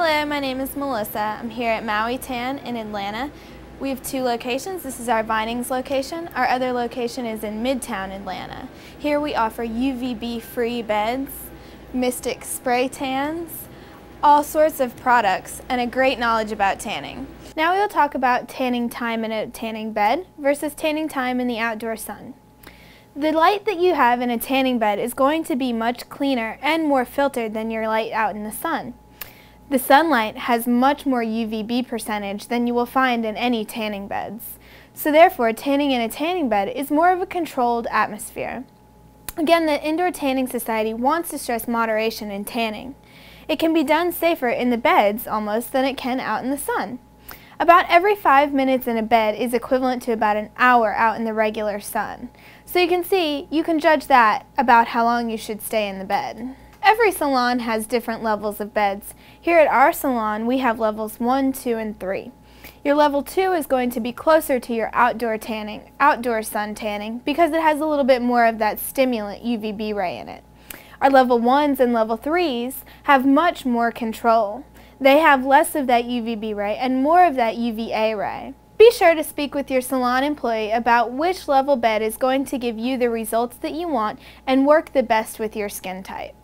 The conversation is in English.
Hello, my name is Melissa. I'm here at Maui Tan in Atlanta. We have two locations. This is our Vinings location. Our other location is in Midtown Atlanta. Here we offer UVB-free beds, Mystic spray tans, all sorts of products, and a great knowledge about tanning. Now we will talk about tanning time in a tanning bed versus tanning time in the outdoor sun. The light that you have in a tanning bed is going to be much cleaner and more filtered than your light out in the sun. The sunlight has much more UVB percentage than you will find in any tanning beds. So therefore, tanning in a tanning bed is more of a controlled atmosphere. Again, the Indoor Tanning Society wants to stress moderation in tanning. It can be done safer in the beds almost than it can out in the sun. About every five minutes in a bed is equivalent to about an hour out in the regular sun. So you can see, you can judge that about how long you should stay in the bed. Every salon has different levels of beds. Here at our salon, we have levels 1, 2, and 3. Your level 2 is going to be closer to your outdoor tanning, outdoor sun tanning, because it has a little bit more of that stimulant UVB ray in it. Our level 1s and level 3s have much more control. They have less of that UVB ray and more of that UVA ray. Be sure to speak with your salon employee about which level bed is going to give you the results that you want and work the best with your skin type.